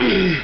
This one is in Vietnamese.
Yeah.